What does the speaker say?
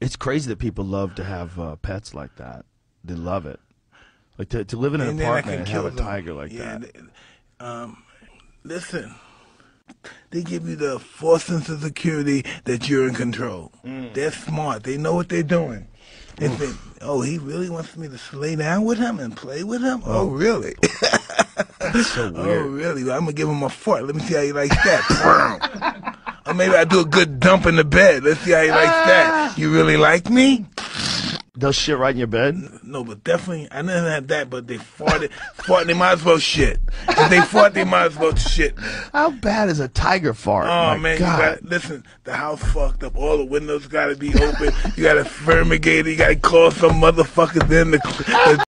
It's crazy that people love to have uh, pets like that. They love it. Like to, to live in an And apartment and have kill a them. tiger like Yeah, that. they- um, listen, they give you the false sense of security that you're in control. Mm. They're smart. They know what they're doing. They think, oh, he really wants me to lay down with him and play with him? Oh, really? It's so oh, really? Well, I'm going to give him a fart. Let me see how he likes that. or maybe I do a good dump in the bed. Let's see how he likes that. Ah. You really like me? They'll shit right in your bed. No, but definitely, I didn't have that, but they farted. fart, they might as well shit. If they fart, they might as well shit. How bad is a tiger fart? Oh My man, God. you got listen. The house fucked up. All the windows got to be open. You got to fumigate it. You got to call some motherfuckers in to, to